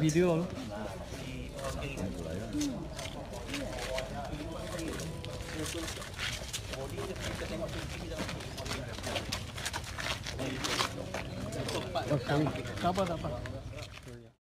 video lo Oh, tak apa, tak apa.